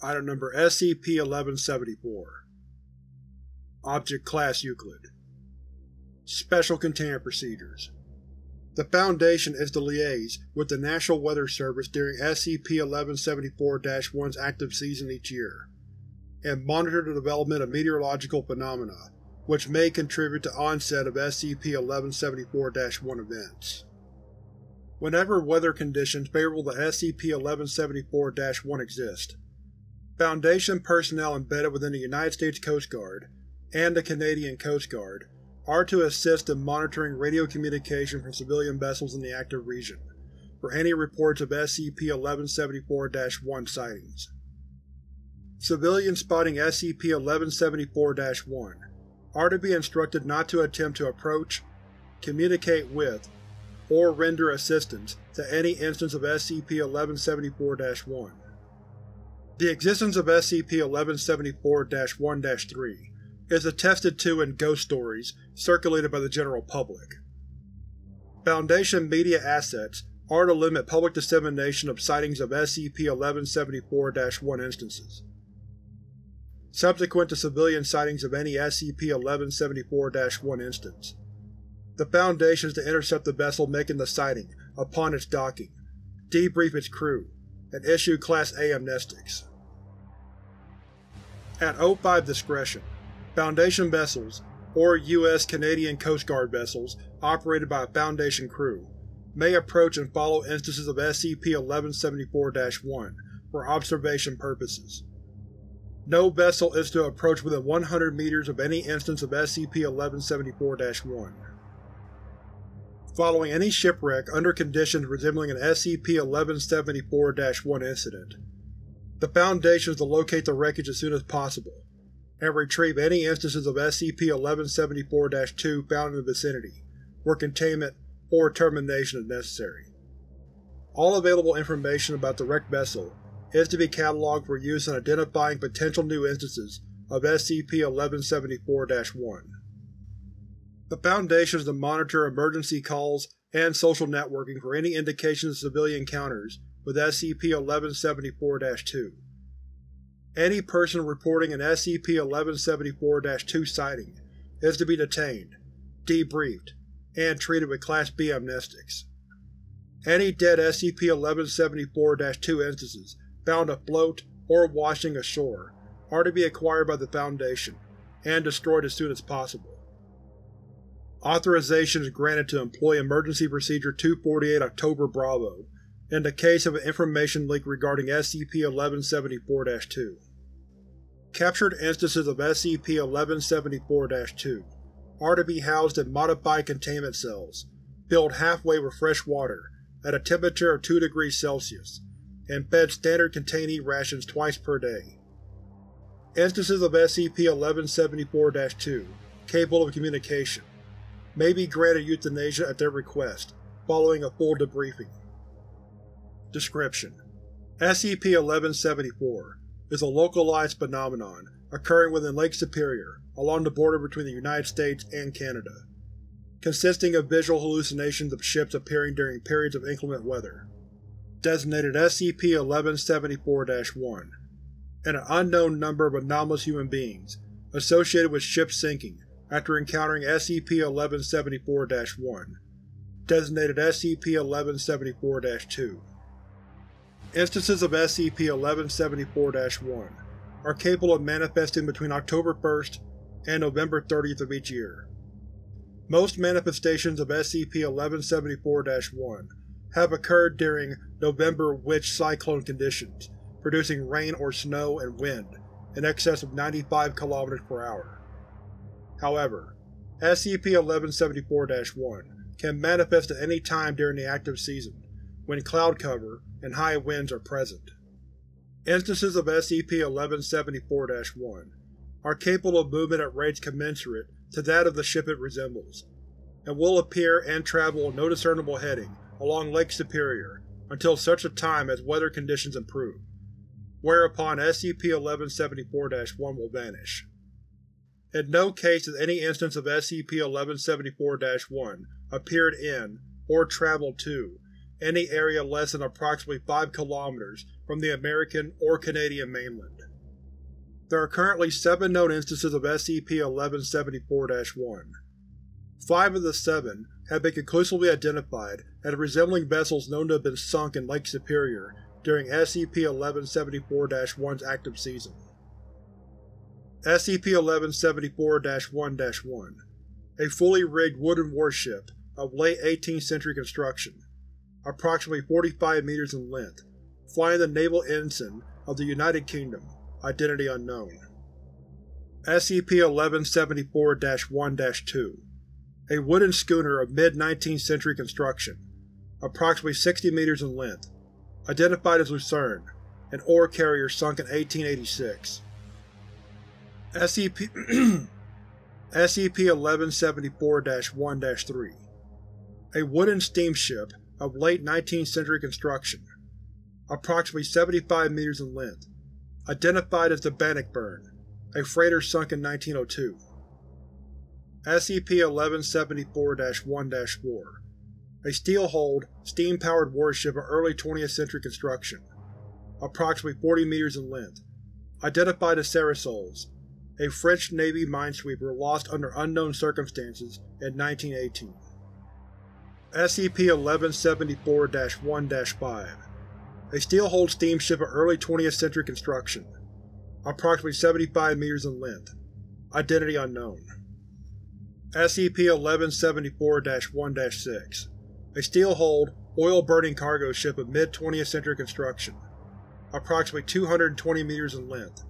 Item Number SCP-1174 Object Class Euclid. Special Containment Procedures. The Foundation is to liaise with the National Weather Service during SCP-1174-1's active season each year, and monitor the development of meteorological phenomena which may contribute to onset of SCP-1174-1 events. Whenever weather conditions favorable to SCP-1174-1 exist, Foundation personnel embedded within the United States Coast Guard and the Canadian Coast Guard are to assist in monitoring radio communication from civilian vessels in the active region for any reports of SCP-1174-1 sightings. Civilians spotting SCP-1174-1 are to be instructed not to attempt to approach, communicate with, or render assistance to any instance of SCP-1174-1. The existence of SCP-1174-1-3 is attested to in ghost stories circulated by the general public. Foundation media assets are to limit public dissemination of sightings of SCP-1174-1 instances. Subsequent to civilian sightings of any SCP-1174-1 instance, the Foundation is to intercept the vessel making the sighting upon its docking, debrief its crew, and issue Class A amnestics. At O5 discretion, Foundation vessels, or U.S. Canadian Coast Guard vessels operated by a Foundation crew, may approach and follow instances of SCP-1174-1 for observation purposes. No vessel is to approach within 100 meters of any instance of SCP-1174-1. Following any shipwreck under conditions resembling an SCP-1174-1 incident, the Foundation is to locate the wreckage as soon as possible, and retrieve any instances of SCP-1174-2 found in the vicinity, where containment or termination is necessary. All available information about the wrecked vessel is to be catalogued for use in identifying potential new instances of SCP-1174-1. The Foundation is to monitor emergency calls and social networking for any indications of civilian encounters with SCP-1174-2. Any person reporting an SCP-1174-2 sighting is to be detained, debriefed, and treated with Class B amnestics. Any dead SCP-1174-2 instances found afloat or washing ashore are to be acquired by the Foundation and destroyed as soon as possible. Authorization is granted to employ Emergency Procedure 248 October Bravo in the case of an information leak regarding SCP-1174-2. Captured instances of SCP-1174-2 are to be housed in modified containment cells, filled halfway with fresh water at a temperature of 2 degrees Celsius, and fed standard containee rations twice per day. Instances of SCP-1174-2 capable of communication may be granted euthanasia at their request, following a full debriefing. Description: SCP-1174 is a localized phenomenon occurring within Lake Superior, along the border between the United States and Canada, consisting of visual hallucinations of ships appearing during periods of inclement weather. Designated SCP-1174-1, and an unknown number of anomalous human beings associated with ships sinking after encountering SCP-1174-1, designated SCP-1174-2. Instances of SCP-1174-1 are capable of manifesting between October 1st and November 30th of each year. Most manifestations of SCP-1174-1 have occurred during November witch cyclone conditions, producing rain or snow and wind in excess of 95 km per hour. However, SCP-1174-1 can manifest at any time during the active season, when cloud cover and high winds are present. Instances of SCP-1174-1 are capable of movement at rates commensurate to that of the ship it resembles, and will appear and travel at no discernible heading along Lake Superior until such a time as weather conditions improve, whereupon SCP-1174-1 will vanish. In no case has any instance of SCP-1174-1 appeared in, or traveled to, any area less than approximately 5 km from the American or Canadian mainland. There are currently seven known instances of SCP-1174-1. Five of the seven have been conclusively identified as resembling vessels known to have been sunk in Lake Superior during SCP-1174-1's active season. SCP-1174-1-1 A fully rigged wooden warship of late 18th century construction, approximately 45 meters in length, flying the naval ensign of the United Kingdom, identity unknown. SCP-1174-1-2 A wooden schooner of mid-19th century construction, approximately 60 meters in length, identified as Lucerne, an ore carrier sunk in 1886. SCP SCP-1174-1-3 A wooden steamship of late 19th century construction, approximately 75 meters in length, identified as the Bannockburn, a freighter sunk in 1902. SCP-1174-1-4 A steel-hulled, steam-powered warship of early 20th century construction, approximately 40 meters in length, identified as Cerisoles, a French Navy minesweeper lost under unknown circumstances in 1918. SCP-1174-1-5 A steel-hulled steamship of early 20th century construction, approximately 75 meters in length, identity unknown. SCP-1174-1-6 A steel-hulled, oil-burning cargo ship of mid-20th century construction, approximately 220 meters in length,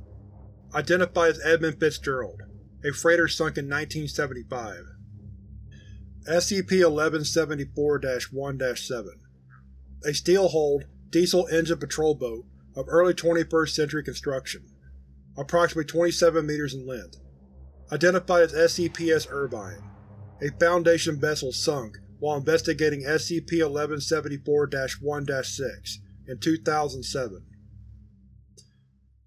identified as Edmund Fitzgerald, a freighter sunk in 1975. SCP-1174-1-7 A steel-hulled, diesel-engine patrol boat of early 21st century construction, approximately 27 meters in length, identified as SCP-S Irvine, a Foundation vessel sunk while investigating SCP-1174-1-6 in 2007.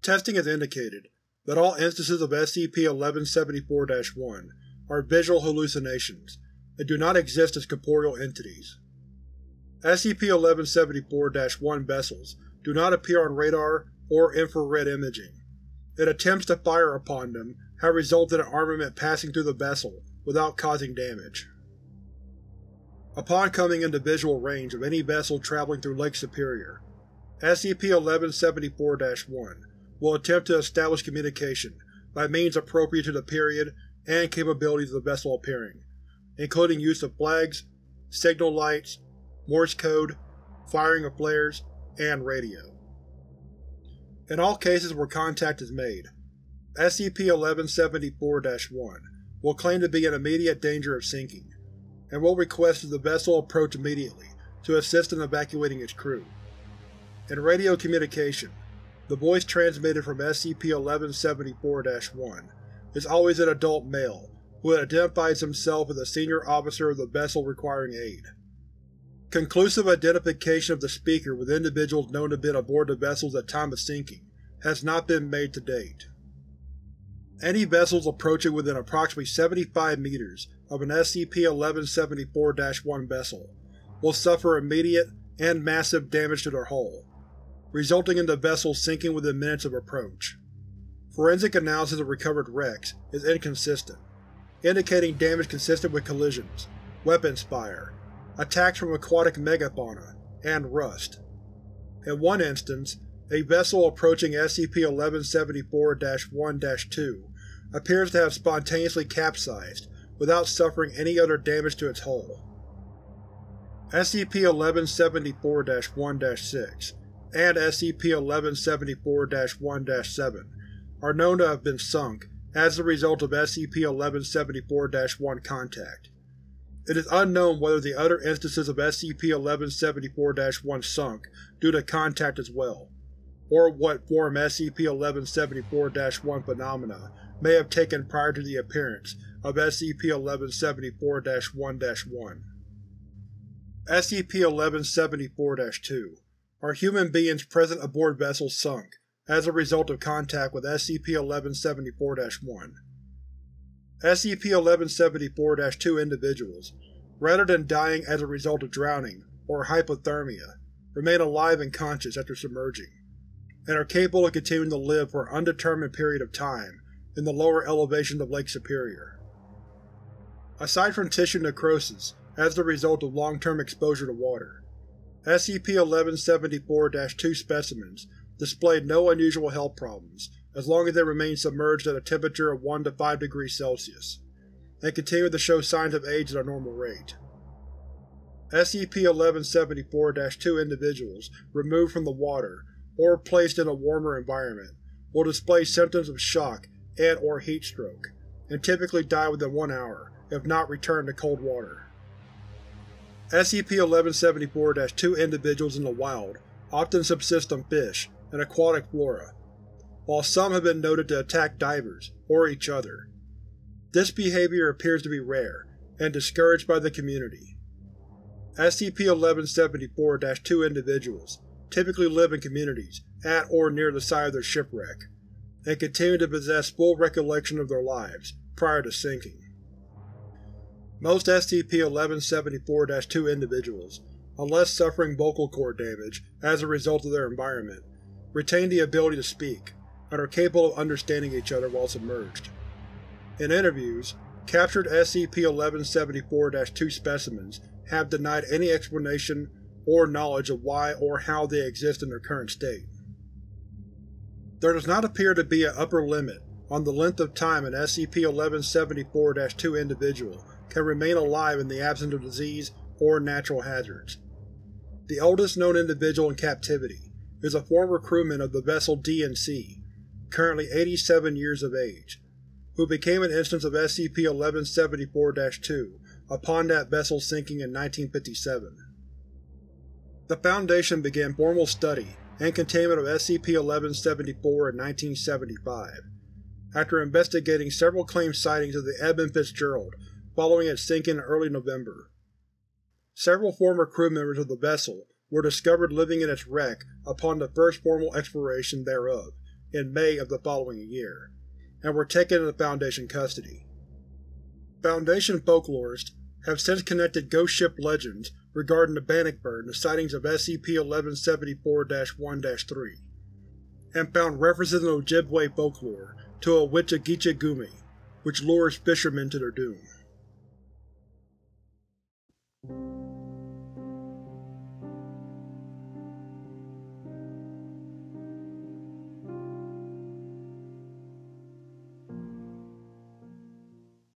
Testing has indicated that all instances of SCP-1174-1 are visual hallucinations and do not exist as corporeal entities. SCP-1174-1 vessels do not appear on radar or infrared imaging, and attempts to fire upon them have resulted in armament passing through the vessel without causing damage. Upon coming into visual range of any vessel traveling through Lake Superior, SCP-1174-1 will attempt to establish communication by means appropriate to the period and capabilities of the vessel appearing, including use of flags, signal lights, Morse code, firing of flares, and radio. In all cases where contact is made, SCP-1174-1 will claim to be in immediate danger of sinking, and will request that the vessel approach immediately to assist in evacuating its crew. In radio communication, the voice transmitted from SCP-1174-1 is always an adult male who identifies himself as a senior officer of the vessel requiring aid. Conclusive identification of the speaker with individuals known to have been aboard the vessels at time of sinking has not been made to date. Any vessels approaching within approximately 75 meters of an SCP-1174-1 vessel will suffer immediate and massive damage to their hull, resulting in the vessel sinking within minutes of approach. Forensic analysis of recovered wrecks is inconsistent, indicating damage consistent with collisions, weapons fire, attacks from aquatic megafauna, and rust. In one instance, a vessel approaching SCP-1174-1-2 appears to have spontaneously capsized without suffering any other damage to its hull. SCP-1174-1-6 and SCP-1174-1-7 are known to have been sunk as a result of SCP-1174-1 contact. It is unknown whether the other instances of SCP-1174-1 sunk due to contact as well, or what form SCP-1174-1 phenomena may have taken prior to the appearance of SCP-1174-1-1. SCP-1174-2 are human beings present aboard vessels sunk as a result of contact with SCP-1174-1. SCP-1174-2 individuals, rather than dying as a result of drowning or hypothermia, remain alive and conscious after submerging, and are capable of continuing to live for an undetermined period of time in the lower elevations of Lake Superior. Aside from tissue necrosis as the result of long-term exposure to water, SCP-1174-2 specimens displayed no unusual health problems as long as they remained submerged at a temperature of 1 to 5 degrees Celsius, and continued to show signs of age at a normal rate. SCP-1174-2 individuals removed from the water or placed in a warmer environment will display symptoms of shock and or heat stroke, and typically die within one hour, if not returned to cold water. SCP-1174-2 individuals in the wild often subsist on fish and aquatic flora, while some have been noted to attack divers or each other. This behavior appears to be rare and discouraged by the community. SCP-1174-2 individuals typically live in communities at or near the site of their shipwreck, and continue to possess full recollection of their lives prior to sinking. Most SCP-1174-2 individuals, unless suffering vocal cord damage as a result of their environment, retain the ability to speak and are capable of understanding each other while submerged. In interviews, captured SCP-1174-2 specimens have denied any explanation or knowledge of why or how they exist in their current state. There does not appear to be an upper limit on the length of time an SCP-1174-2 individual can remain alive in the absence of disease or natural hazards. The oldest known individual in captivity is a former crewman of the vessel DNC, currently 87 years of age, who became an instance of SCP-1174-2 upon that vessel sinking in 1957. The Foundation began formal study and containment of SCP-1174 in 1975, after investigating several claimed sightings of the Edmund Fitzgerald following its sinking in early November. Several former crew members of the vessel were discovered living in its wreck upon the first formal exploration thereof in May of the following year, and were taken into Foundation custody. Foundation folklorists have since connected ghost ship legends regarding the Bannockburn the sightings of SCP-1174-1-3, and found references in Ojibwe folklore to a Gitche Gumee, which lures fishermen to their doom.